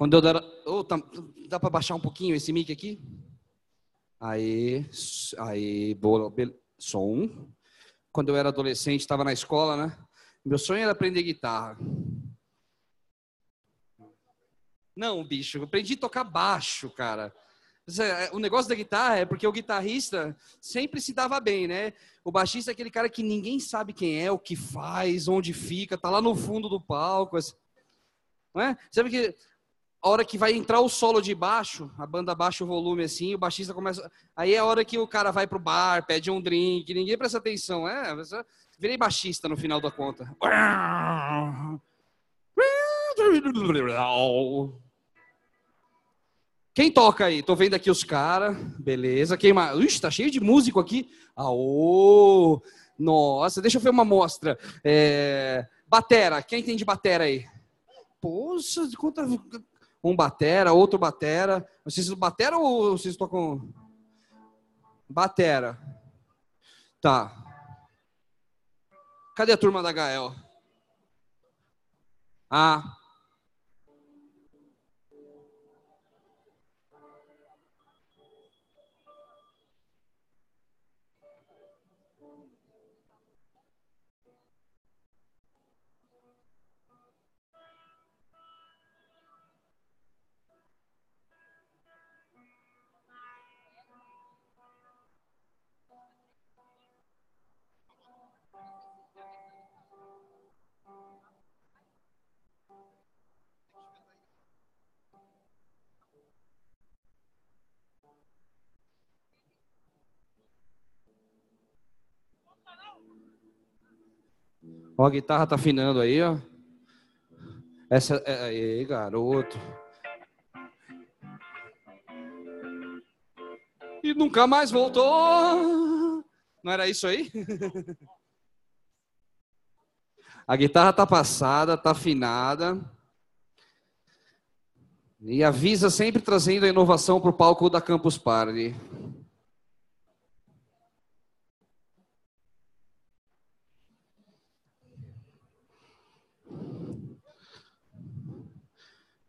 Quando eu era. Oh, tá, dá para baixar um pouquinho esse mic aqui? Aí, aí, boa, som. Quando eu era adolescente, estava na escola, né? Meu sonho era aprender guitarra. Não, bicho, eu aprendi a tocar baixo, cara. É, o negócio da guitarra é porque o guitarrista sempre se dava bem, né? O baixista é aquele cara que ninguém sabe quem é, o que faz, onde fica, tá lá no fundo do palco. Assim. Não é? Sabe que a hora que vai entrar o solo de baixo, a banda baixa o volume assim, o baixista começa. Aí é a hora que o cara vai pro bar, pede um drink, ninguém presta atenção. É, virei baixista no final da conta. Quem toca aí? Tô vendo aqui os caras. Beleza. Quem mais? Ixi, tá cheio de músico aqui. Aô! Nossa, deixa eu ver uma amostra. É... Batera. Quem tem de batera aí? Poxa, conta. Um batera, outro batera. Vocês batera ou vocês tocam. Batera. Tá. Cadê a turma da Gael? Ah, Ó, a guitarra tá afinando aí, ó. Essa é, aí, garoto. E nunca mais voltou. Não era isso aí? A guitarra tá passada, tá afinada. E avisa sempre trazendo a inovação para o palco da Campus Party.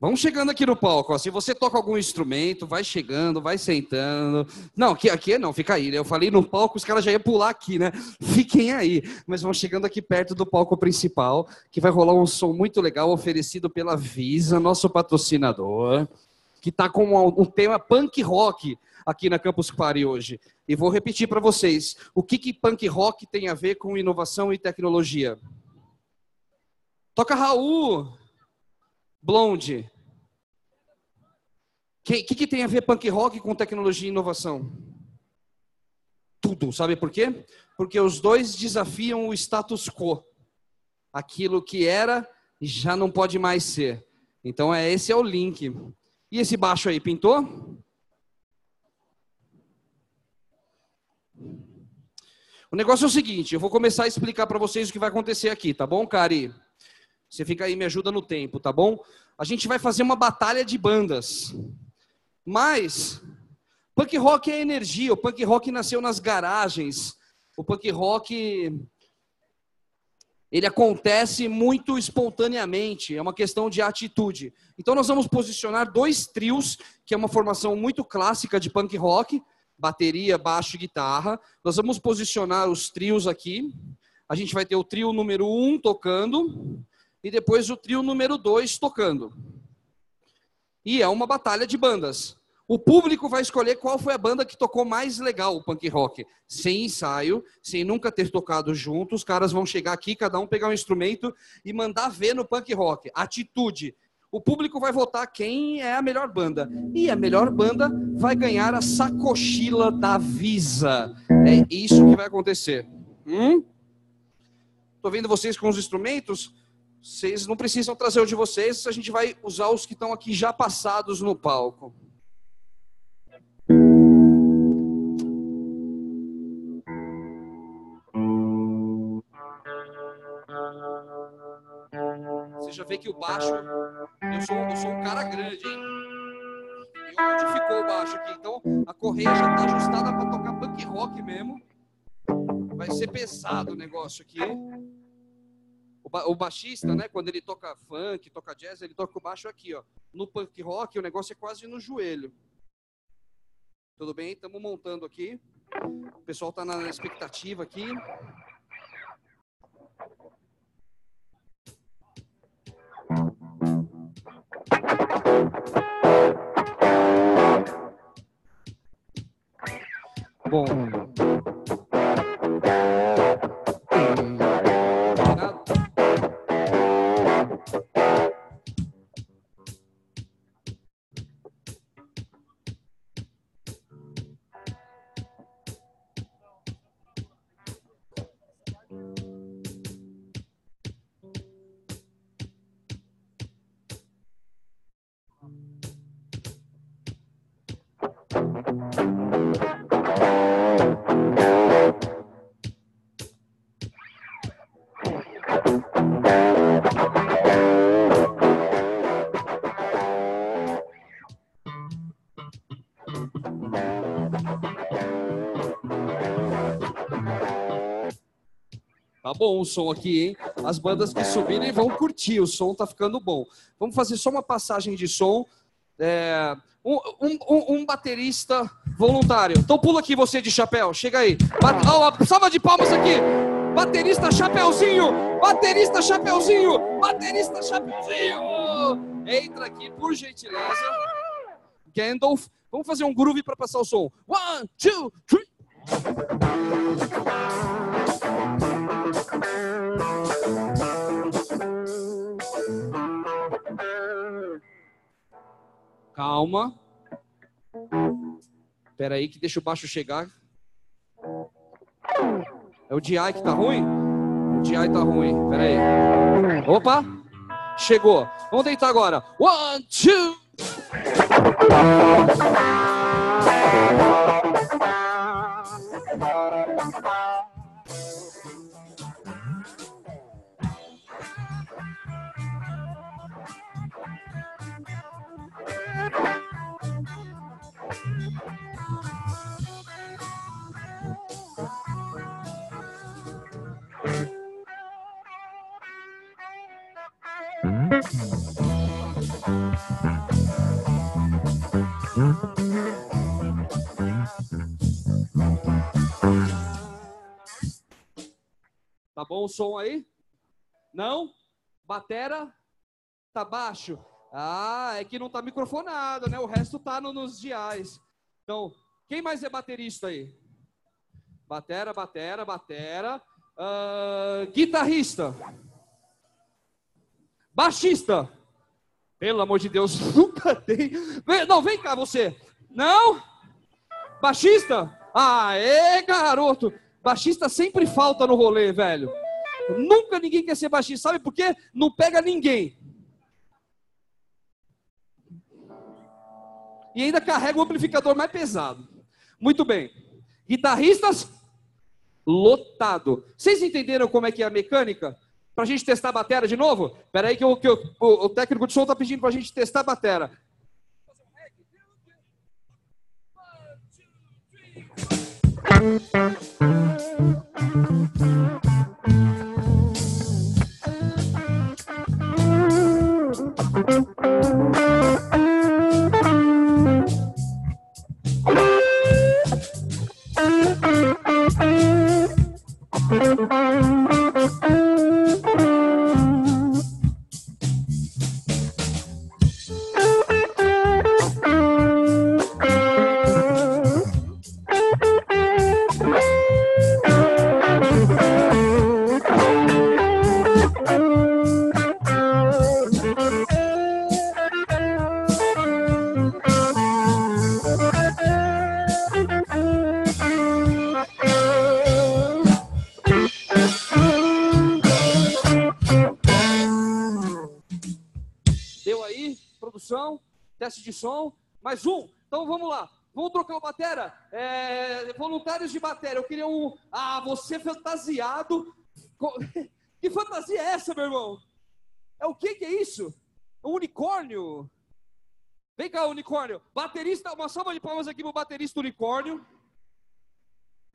Vamos chegando aqui no palco. Se você toca algum instrumento, vai chegando, vai sentando. Não, aqui, aqui não, fica aí. Né? Eu falei no palco, os caras já iam pular aqui, né? Fiquem aí. Mas vão chegando aqui perto do palco principal, que vai rolar um som muito legal oferecido pela Visa, nosso patrocinador que está com um tema punk rock aqui na Campus Party hoje. E vou repetir para vocês, o que, que punk rock tem a ver com inovação e tecnologia? Toca Raul, Blonde. O que, que, que tem a ver punk rock com tecnologia e inovação? Tudo, sabe por quê? Porque os dois desafiam o status quo. Aquilo que era já não pode mais ser. Então, é, esse é o link. E esse baixo aí, pintou? O negócio é o seguinte, eu vou começar a explicar para vocês o que vai acontecer aqui, tá bom, Cari? Você fica aí, me ajuda no tempo, tá bom? A gente vai fazer uma batalha de bandas. Mas, punk rock é energia, o punk rock nasceu nas garagens. O punk rock ele acontece muito espontaneamente, é uma questão de atitude. Então nós vamos posicionar dois trios, que é uma formação muito clássica de punk rock, bateria, baixo e guitarra. Nós vamos posicionar os trios aqui. A gente vai ter o trio número um tocando e depois o trio número dois tocando. E é uma batalha de bandas. O público vai escolher qual foi a banda que tocou mais legal o punk rock. Sem ensaio, sem nunca ter tocado junto, os caras vão chegar aqui, cada um pegar um instrumento e mandar ver no punk rock. Atitude. O público vai votar quem é a melhor banda. E a melhor banda vai ganhar a sacochila da Visa. É isso que vai acontecer. Hum? Tô vendo vocês com os instrumentos. Vocês não precisam trazer o de vocês, a gente vai usar os que estão aqui já passados no palco. Você já vê que o baixo, eu sou, eu sou um cara grande, hein? onde ficou o baixo aqui. Então a correia já está ajustada para tocar punk rock mesmo. Vai ser pesado o negócio aqui. O, ba o, baixista, né, quando ele toca funk, toca jazz, ele toca o baixo aqui, ó. No punk rock o negócio é quase no joelho. Tudo bem? Estamos montando aqui. O pessoal está na expectativa aqui. Bom. Tá bom o som aqui, hein? As bandas que subirem vão curtir, o som tá ficando bom. Vamos fazer só uma passagem de som. É, um, um, um, baterista voluntário. Então pula aqui você de chapéu, chega aí. Bate, salva de palmas aqui. Baterista Chapeuzinho, baterista Chapeuzinho, baterista Chapeuzinho. Entra aqui, por gentileza. Gandalf. Vamos fazer um groove para passar o som. One, two, three. Calma. Espera aí que deixa o baixo chegar. É o DI que tá ruim? O DI tá ruim. Espera aí. Opa! Chegou. Vamos deitar agora. One, two. Bom o som aí? Não? Batera? Tá baixo? Ah, é que não tá microfonado, né? O resto tá no, nos diais. Então, quem mais é baterista aí? Batera, batera, batera. Uh, guitarrista. Baixista. Pelo amor de Deus, nunca tem. Não, vem cá você. Não? Baixista? É, garoto. Baixista sempre falta no rolê, velho. Nunca ninguém quer ser baixista. Sabe por quê? Não pega ninguém. E ainda carrega o amplificador mais pesado. Muito bem. Guitarristas, lotado. Vocês entenderam como é que é a mecânica? Para a gente testar a bateria de novo? Espera aí que, eu, que eu, o, o, técnico de som está pedindo para a gente testar a bateria. teste de som, mais um. Então vamos lá. Vamos trocar o batera. É, voluntários de bateria. Eu queria um. Ah, você fantasiado. Que fantasia é essa, meu irmão? É o que que é isso? Um unicórnio? Vem cá, unicórnio. Baterista, uma salva de palmas aqui pro baterista unicórnio.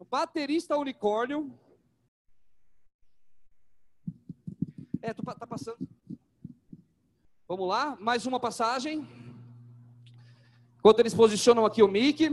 Baterista unicórnio. É, tu tá passando. Vamos lá, mais uma passagem. Enquanto eles posicionam aqui o mic.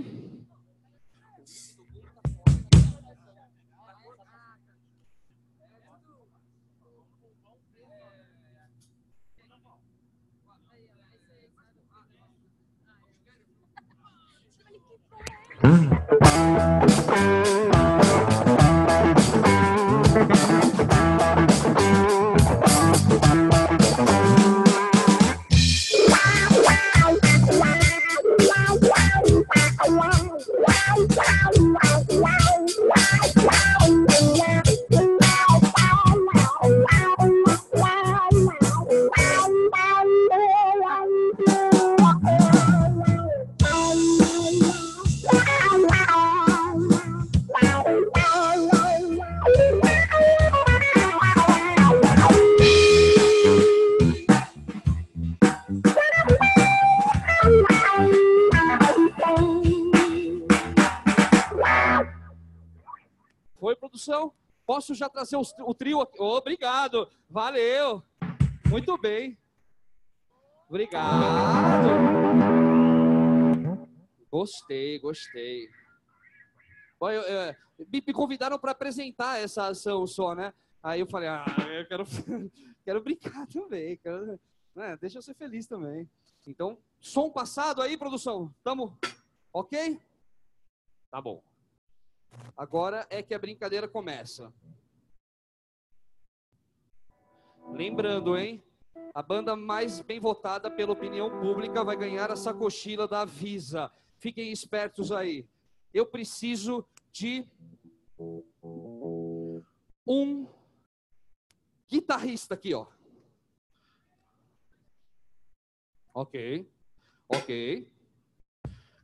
Foi, produção? Posso já trazer o, o trio aqui? Obrigado, valeu. Muito bem. Obrigado. Gostei, gostei. Bom, eu, eu, me, me convidaram para apresentar essa ação só, né? Aí eu falei, ah, eu quero, quero brincar também. Quero, né? Deixa eu ser feliz também. Então, som passado aí, produção? Tamo ok? Tá bom. Agora é que a brincadeira começa. Lembrando, hein? A banda mais bem votada pela opinião pública vai ganhar essa cochila da Visa. Fiquem espertos aí. Eu preciso de um guitarrista aqui, ó. Ok. Ok.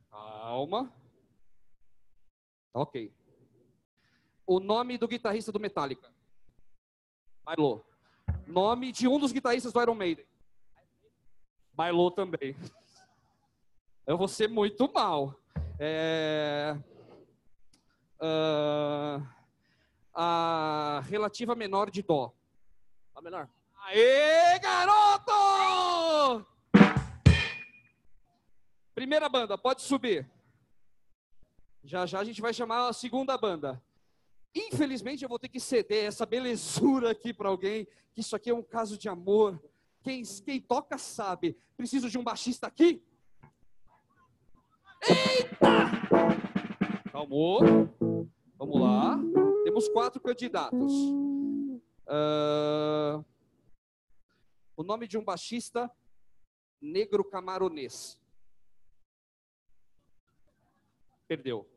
Calma. Ok. O nome do guitarrista do Metallica. Bailou. Nome de um dos guitarristas do Iron Maiden. Bailou também. Eu vou ser muito mal. É... Uh... A relativa menor de Dó. A menor. Aê, garoto! Primeira banda, pode subir. Já já a gente vai chamar a segunda banda. Infelizmente eu vou ter que ceder essa belezura aqui para alguém, que isso aqui é um caso de amor. Quem, quem toca sabe. Preciso de um baixista aqui? Eita! Calmou. Vamos lá. Temos quatro candidatos. Uh, o nome de um baixista negro camaronês. Perdeu.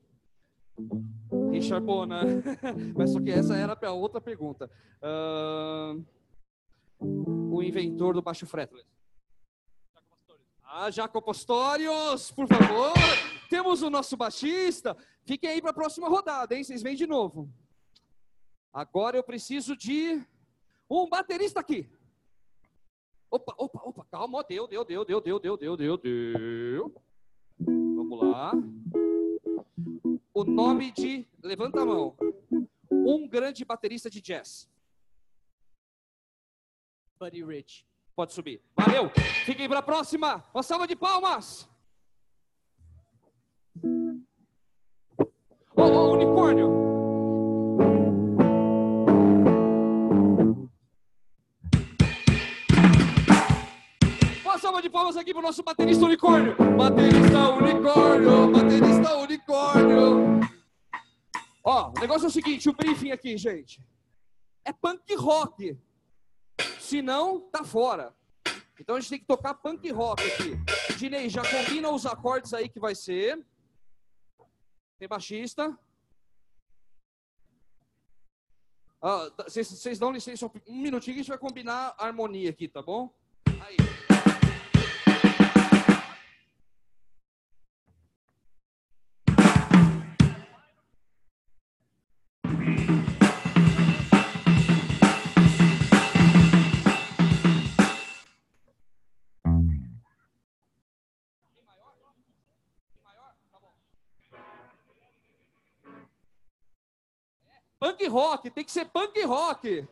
Richard Bona. Mas só que essa era para outra pergunta. Uh, o inventor do baixo fretless. Ah, Jaco Pastorius, por favor. Temos o nosso baixista. Fiquem aí para a próxima rodada, hein? Vocês vêm de novo. Agora eu preciso de um baterista aqui. Opa, opa, opa, calma, deu, deu, deu, deu, deu, deu, deu, deu, deu. Vamos lá. O nome de, levanta a mão, um grande baterista de jazz. Buddy Rich. Pode subir. Valeu. Fiquem para a próxima. Uma salva de palmas. Ô, unicórnio. Salva de palmas aqui para o nosso baterista unicórnio. Baterista unicórnio, baterista unicórnio. Ó, o negócio é o seguinte, o briefing aqui, gente. É punk rock. Se não, tá fora. Então a gente tem que tocar punk rock aqui. Dinei, já combina os acordes aí que vai ser. Tem baixista. Vocês ah, dão licença um minutinho que a gente vai combinar a harmonia aqui, tá bom? Aí. Punk rock, tem que ser punk rock.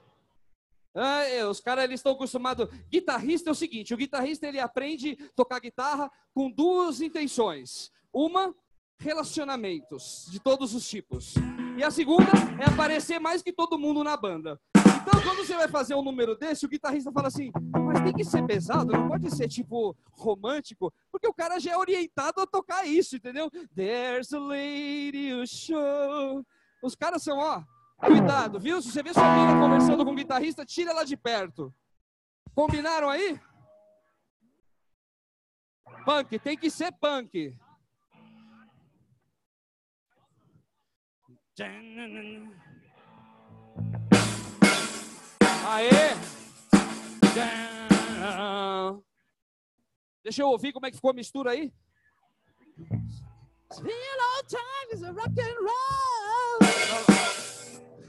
Ah, é, os caras eles estão acostumados. Guitarrista é o seguinte: o guitarrista ele aprende a tocar guitarra com duas intenções. Uma, relacionamentos de todos os tipos. E a segunda é aparecer mais que todo mundo na banda. Então, quando você vai fazer um número desse, o guitarrista fala assim: mas tem que ser pesado, não pode ser tipo romântico, porque o cara já é orientado a tocar isso, entendeu? There's a lady who show. Os caras são, ó, Cuidado, viu? Se você vê sua mina conversando com o guitarrista, tira ela de perto. Combinaram aí? Punk, tem que ser punk. Aê! Deixa eu ouvir como é que ficou a mistura aí. It's been a long time, rock and roll.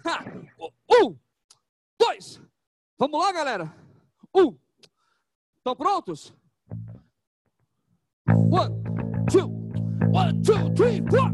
Um, dois. Vamos lá, galera. Um. Estão prontos? One, two, one, two, three, four.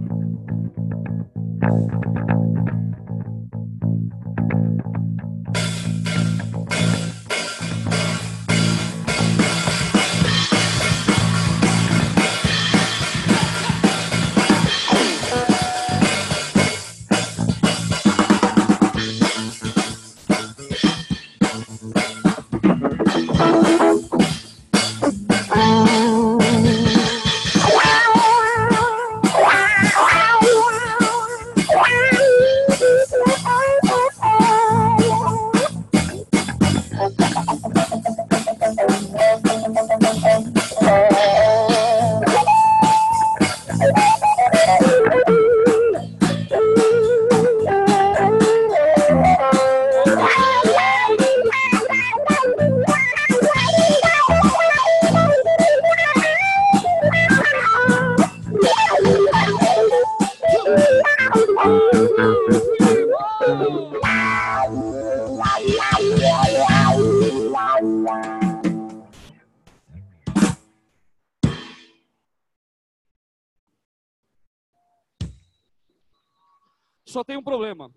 Só tem um problema.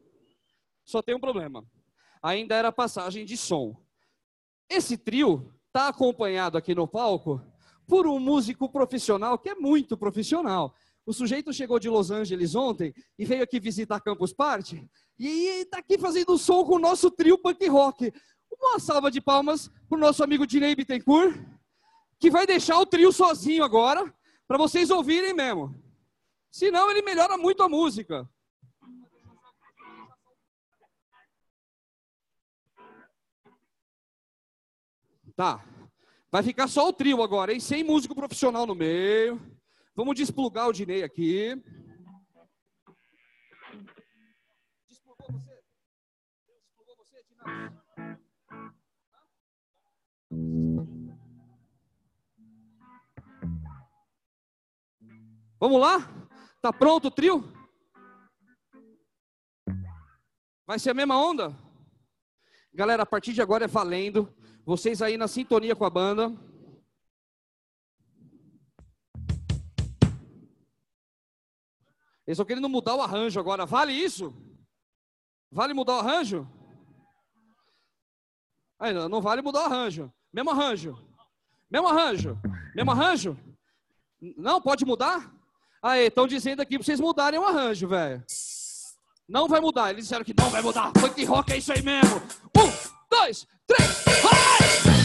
Só tem um problema. Ainda era passagem de som. Esse trio está acompanhado aqui no palco por um músico profissional que é muito profissional. O sujeito chegou de Los Angeles ontem e veio aqui visitar Campus Party e está aqui fazendo som com o nosso trio punk rock. Uma salva de palmas para o nosso amigo Dinei Bittencourt, que vai deixar o trio sozinho agora, para vocês ouvirem mesmo. Senão ele melhora muito a música. Tá. Vai ficar só o trio agora, hein? Sem músico profissional no meio. Vamos desplugar o Dinei aqui. Desplugou você? Desplugou você, Vamos lá? Tá pronto o trio? Vai ser a mesma onda? Galera, a partir de agora é valendo. Vocês aí na sintonia com a banda. Eles estão querendo mudar o arranjo agora. Vale isso? Vale mudar o arranjo? Aí, não, não vale mudar o arranjo. Mesmo arranjo. Mesmo arranjo. Mesmo arranjo? Não, pode mudar? Aí, estão dizendo aqui para vocês mudarem o arranjo, velho. Não vai mudar. Eles disseram que não vai mudar. Funk rock é isso aí mesmo. Um, dois, três, vai!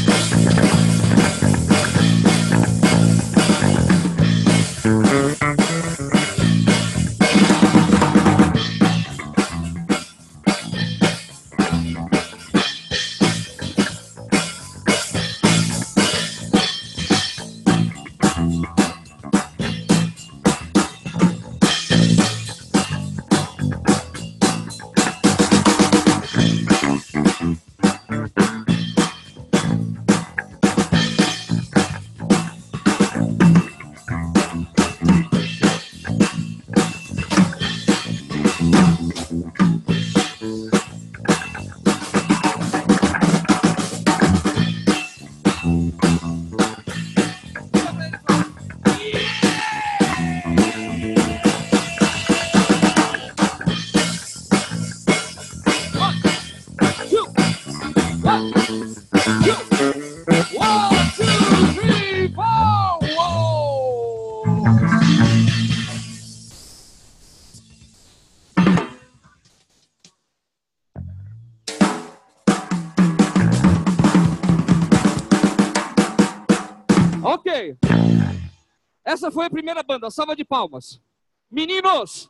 Primeira banda, salva de palmas. Meninos,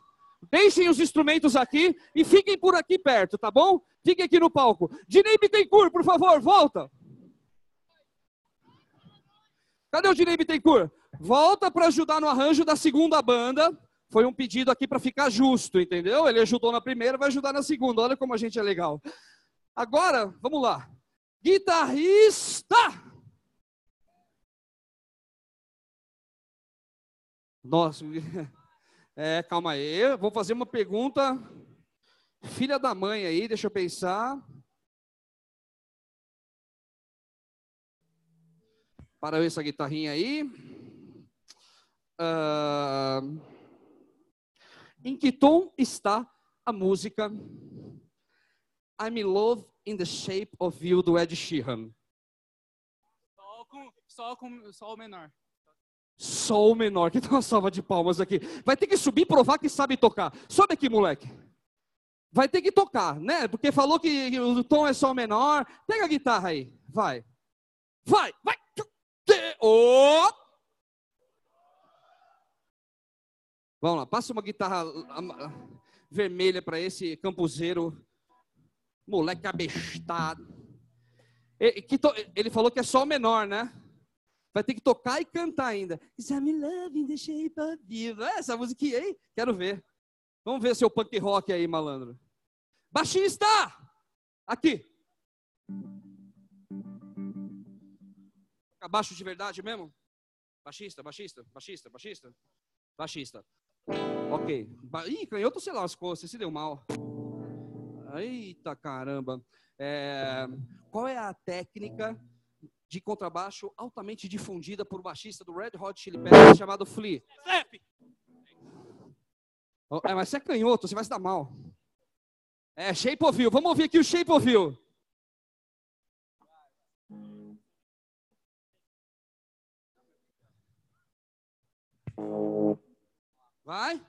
deixem os instrumentos aqui e fiquem por aqui perto, tá bom? Fiquem aqui no palco. Dinei Bittencourt, por favor, volta. Cadê o Dinei Bittencourt? Volta para ajudar no arranjo da segunda banda. Foi um pedido aqui para ficar justo, entendeu? Ele ajudou na primeira, vai ajudar na segunda. Olha como a gente é legal. Agora, vamos lá. Guitarrista! Nossa, é, calma aí. Vou fazer uma pergunta. Filha da mãe aí, deixa eu pensar. Para essa guitarrinha aí. Uh, em que tom está a música I'm in Love in the Shape of You do Ed Sheeran? Sol com, sol com sol menor. Sol menor, que tem uma salva de palmas aqui. Vai ter que subir e provar que sabe tocar. Sobe aqui, moleque. Vai ter que tocar, né? Porque falou que o tom é sol menor. Pega a guitarra aí. Vai. Vai, vai. Oh! Vamos lá, passa uma guitarra vermelha para esse campuseiro, moleque abestado. Ele falou que é sol menor, né? Vai ter que tocar e cantar ainda. I'm in love in the shape of you. É essa musiquinha aí? Quero ver. Vamos ver seu punk rock aí, malandro. Baixista! Aqui. Baixo de verdade mesmo? Baixista, baixista, baixista, baixista. Baixista. Ok. Ih, canhoto, as coisas, você se deu mal. Eita caramba. É... Qual é a técnica de contrabaixo altamente difundida por baixista do Red Hot Chili Peppers chamado Flea? É, mas você é canhoto, você vai se dar mal. É, Shape of You. Vamos ouvir aqui o Shape of You. Vai.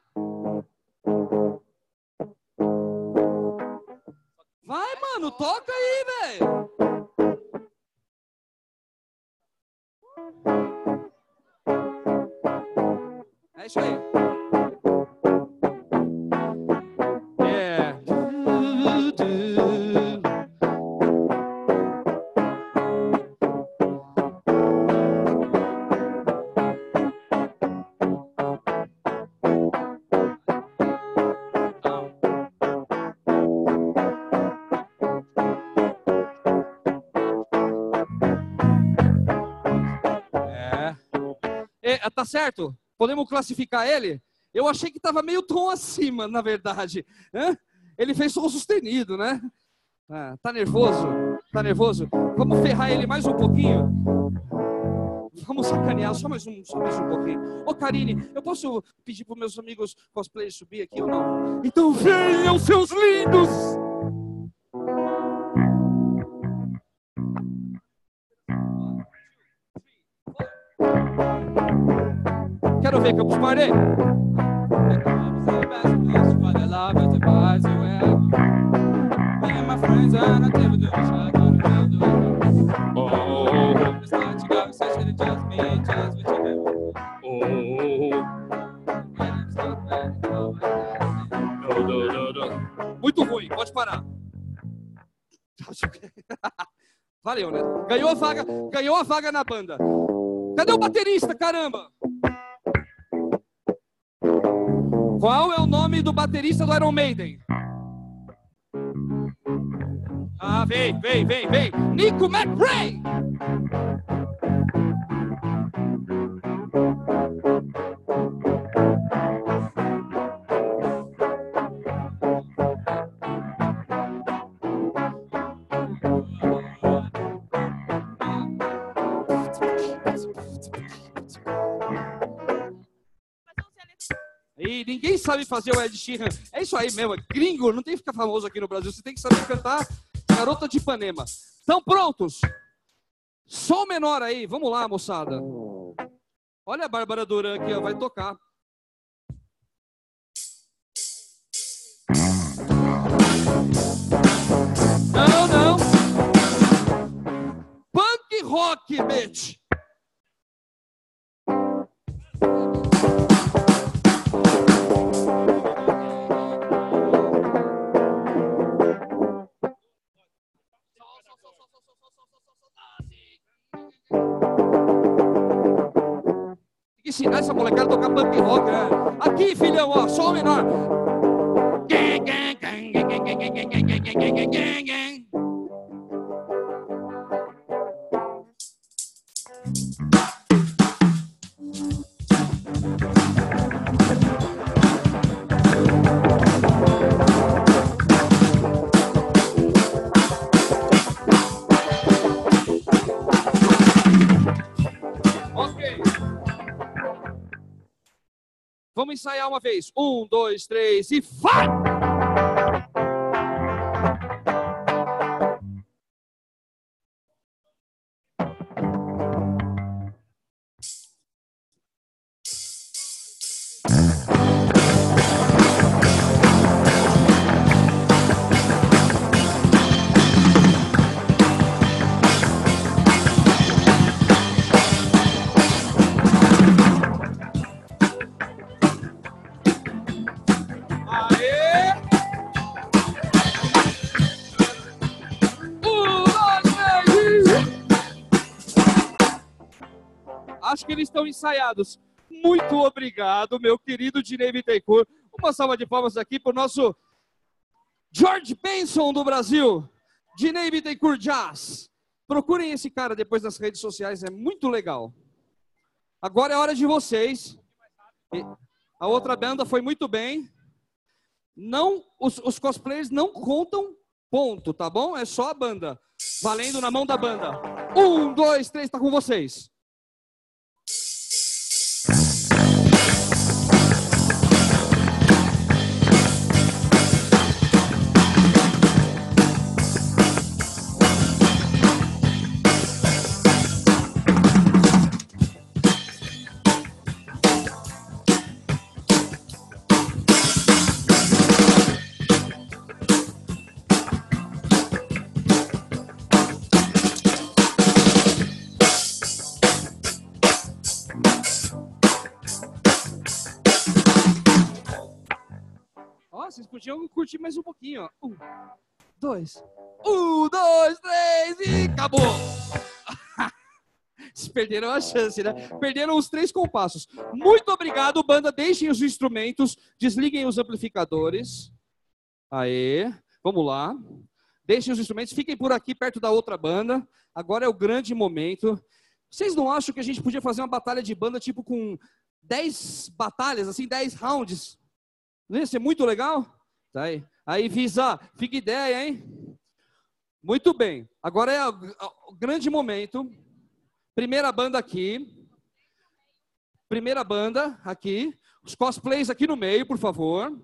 Vai, mano, toca aí, velho. É isso aí. tá certo? Podemos classificar ele? Eu achei que estava meio tom acima, na verdade. Ele fez som sustenido, né? Ah, tá nervoso? Tá nervoso? Vamos ferrar ele mais um pouquinho? Vamos sacanear só mais um, só mais um pouquinho. Ô, Karine, eu posso pedir para meus amigos cosplayers subir aqui ou não? Então venham, seus lindos! Ver Campus Party. Muito ruim, pode parar. Valeu, né? Ganhou a vaga, ganhou a vaga na banda. Cadê o baterista, caramba? Qual é o nome do baterista do Iron Maiden? Ah, vem, vem, vem, vem. Nico McRae. Sabe fazer o Ed Sheeran. É isso aí mesmo, é gringo, não tem que ficar famoso aqui no Brasil, você tem que saber cantar Garota de Ipanema. Estão prontos? Sol menor aí, vamos lá, moçada. Olha a Bárbara Duran aqui, ó, vai tocar. Não, não. Punk rock, bitch. Ensinar essa molecada a tocar punk rock. né? Aqui, filhão, ó, o menor. Ok. Ensaiar uma vez. Um, dois, três e vai! Que eles estão ensaiados. Muito obrigado, meu querido Dinei Bittencourt. Uma salva de palmas aqui para o nosso George Benson do Brasil. Dinei Bittencourt Jazz. Procurem esse cara depois nas redes sociais, é muito legal. Agora é hora de vocês. A outra banda foi muito bem não os, os cosplayers não contam ponto, tá bom? É só a banda. Valendo na mão da banda. Um, dois, três, tá com vocês. Podiam curtir mais um pouquinho, ó. Um, dois. Um, dois, três e acabou! Vocês perderam a chance, né? Perderam os três compassos. Muito obrigado, banda. Deixem os instrumentos, desliguem os amplificadores. Aê, vamos lá. Deixem os instrumentos, fiquem por aqui perto da outra banda. Agora é o grande momento. Vocês não acham que a gente podia fazer uma batalha de banda tipo com 10 batalhas, assim, 10 rounds? Não ia ser muito legal? Tá aí. Aí, Visa, fica ideia, hein? Muito bem. Agora é o, grande momento. Primeira banda aqui. Primeira banda aqui. Os cosplays aqui no meio, por favor.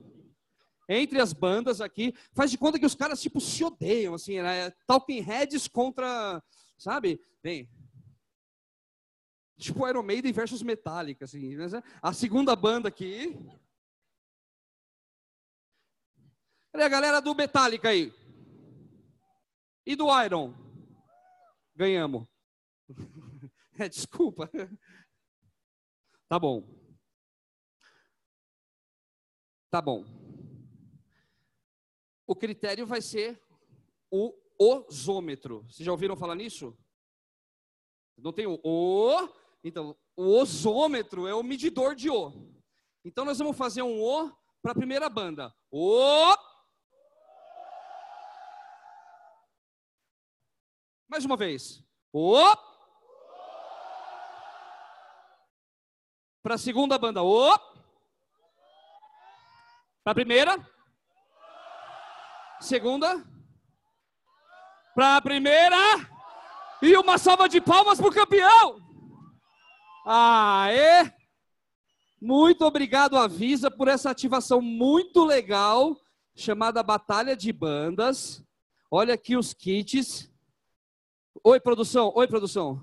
Entre as bandas aqui. Faz de conta que os caras, tipo, se odeiam, assim, né? Talking Heads contra, sabe? Vem. Tipo Iron Maiden versus Metallica, assim. né? A segunda banda aqui. Cadê a galera do Metallica aí? E do Iron? Ganhamos. É, desculpa. Tá bom. Tá bom. O critério vai ser o osômetro. Vocês já ouviram falar nisso? Não tem o O. Então, o osômetro é o medidor de O. Então, nós vamos fazer um O para a primeira banda. O. Mais uma vez. O. Para a segunda banda. O. Para a primeira. Segunda. Para a primeira. E uma salva de palmas para o campeão. Aê! Muito obrigado, Avisa, por essa ativação muito legal, chamada Batalha de Bandas. Olha aqui os kits. Oi, produção. Oi, produção.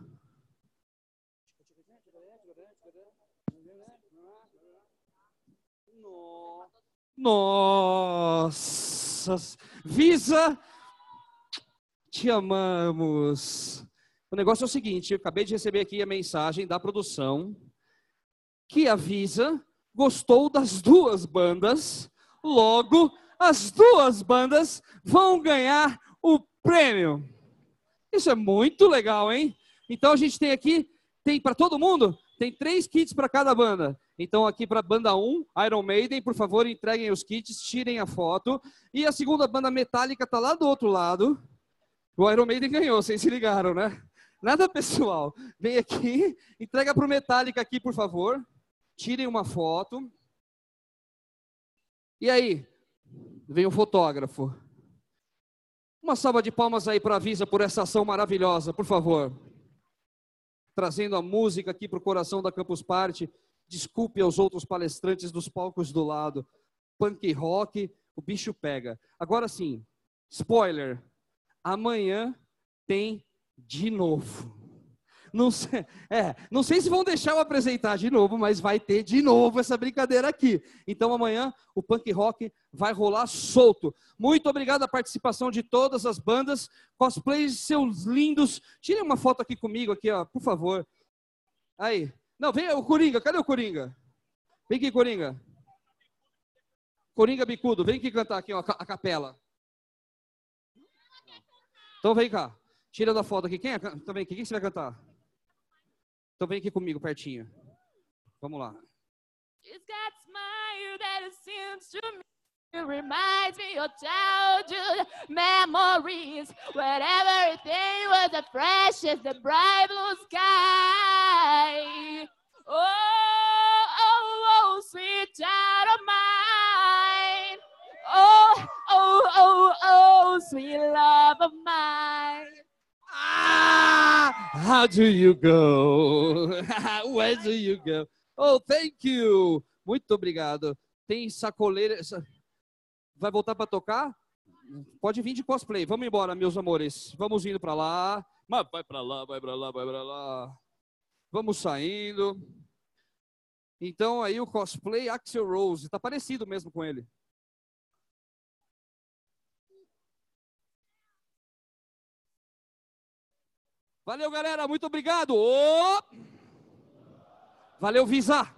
Nossa! Visa, te amamos. O negócio é o seguinte: eu acabei de receber aqui a mensagem da produção que a Visa gostou das duas bandas, logo as duas bandas vão ganhar o prêmio. Isso é muito legal, hein? Então a gente tem aqui, tem para todo mundo? Tem três kits para cada banda. Então, aqui para a banda 1, Iron Maiden, por favor, entreguem os kits, tirem a foto. E a segunda banda Metallica está lá do outro lado. O Iron Maiden ganhou, vocês se ligaram, né? Nada pessoal. Vem aqui, entrega para o Metallica aqui, por favor. Tirem uma foto. E aí? Vem o fotógrafo. Uma salva de palmas aí para a Visa por essa ação maravilhosa, por favor. Trazendo a música aqui para o coração da Campus Party. Desculpe aos outros palestrantes dos palcos do lado. Punk rock, o bicho pega. Agora sim, spoiler. Amanhã tem de novo. Não sei, é, não sei se vão deixar eu apresentar de novo, mas vai ter de novo essa brincadeira aqui. Então amanhã o punk rock vai rolar solto. Muito obrigado a participação de todas as bandas, cosplays seus lindos. Tirem uma foto aqui comigo aqui, ó, por favor. Aí. Não, vem o Coringa, cadê o Coringa? Vem aqui, Coringa. Coringa bicudo, vem aqui cantar aqui ó, a capela. Então vem cá. Tira da foto aqui. Quem é? Vem aqui. Quem você vai cantar? Então vem aqui comigo, pertinho. Vamos lá. Smile that it seems to me. It reminds me of childhood memories when everything was as fresh as the bright blue sky. Oh, oh, oh, sweet child of mine. Oh, oh, oh, oh, sweet love of mine. Ah, how do you go? Where do you go? Oh, thank you. Muito obrigado. Tem sacoleira. Vai voltar para tocar? Pode vir de cosplay. Vamos embora, meus amores. Vamos indo para lá. Mas vai para lá, vai para lá, vai para lá. Vamos saindo. Então aí o cosplay Axel Rose, tá parecido mesmo com ele. Valeu, galera. Muito obrigado. Valeu, Visa.